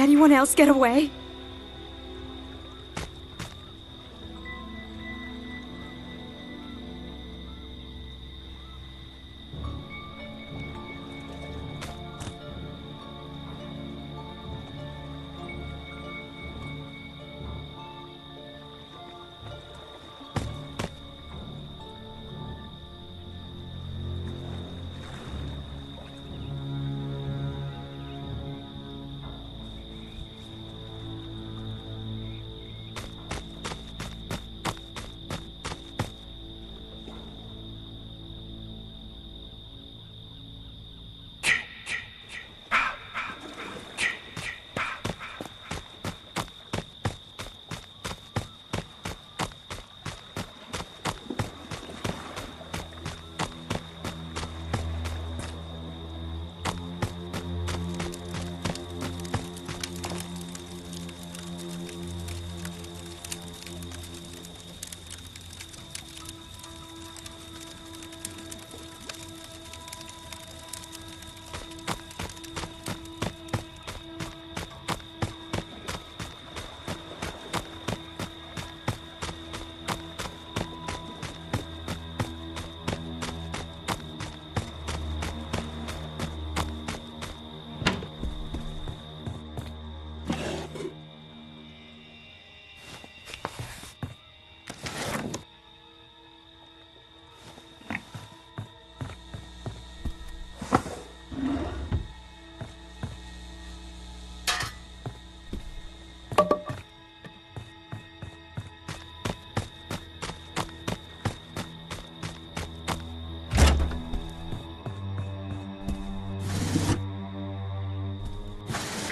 Anyone else get away?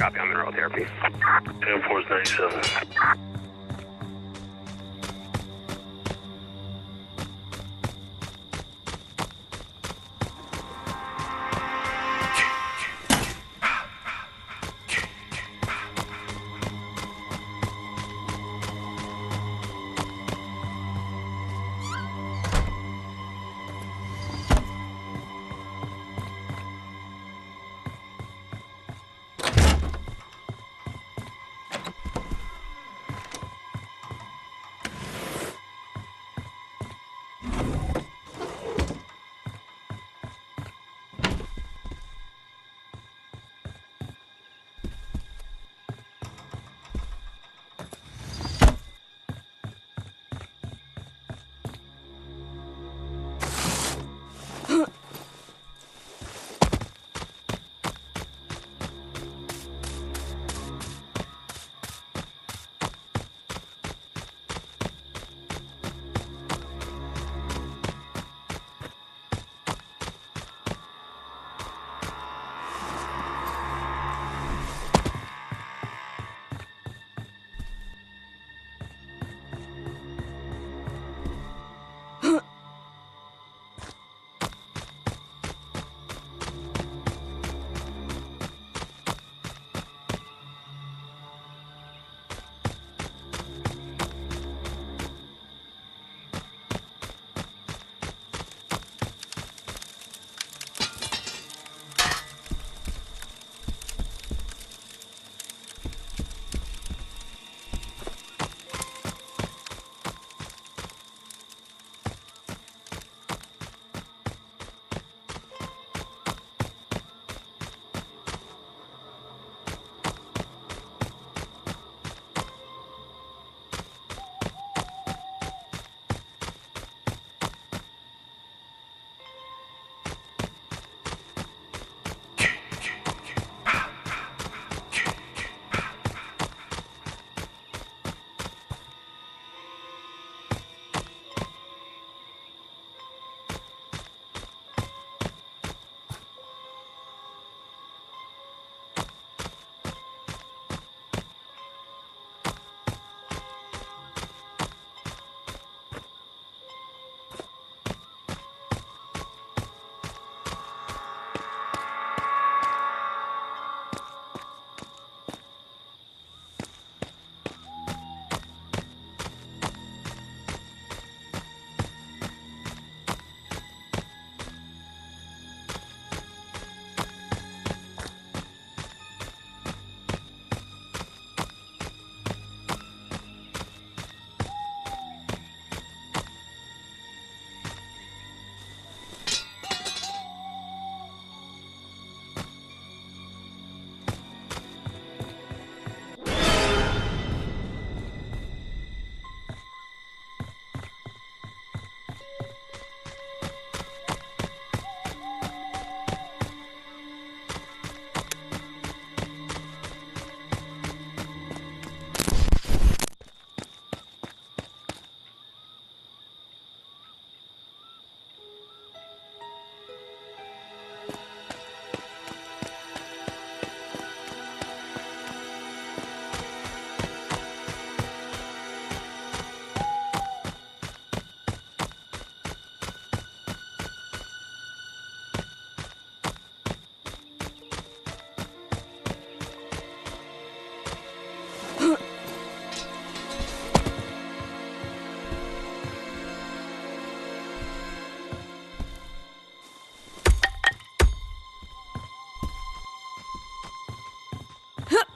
Copy, I'm in road therapy. 10 497.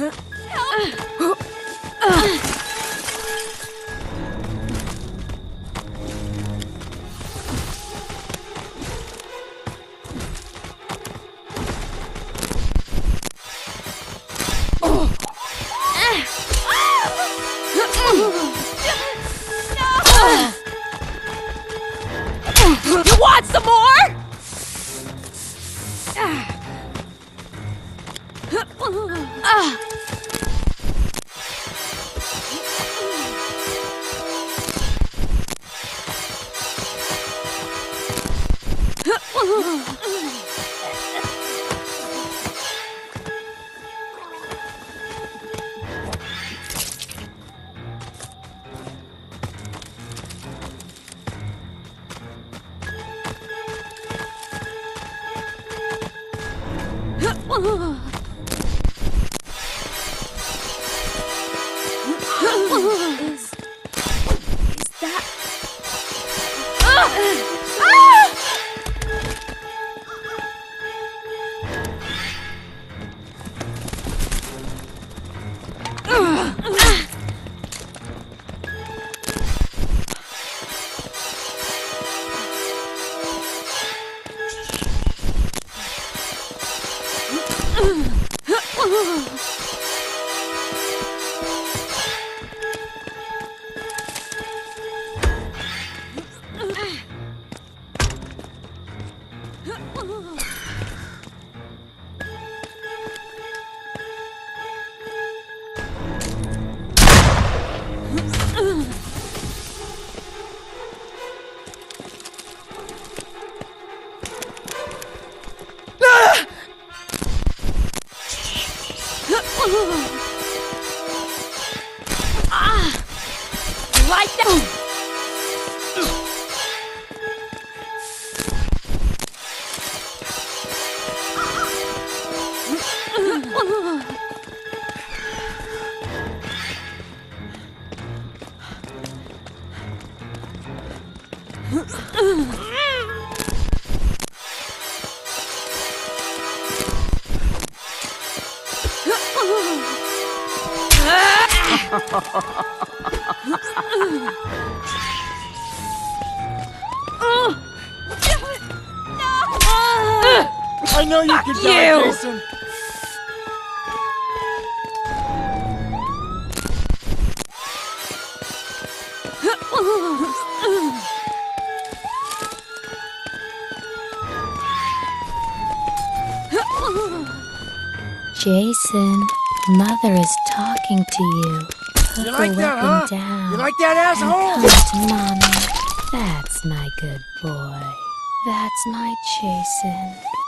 You want some more? Is, Like that? I know you can die, you. Jason. Jason, Mother is talking to you. Put You like the that, weapon huh? down. You like that, and asshole? come to Mommy. That's my good boy. That's my Jason.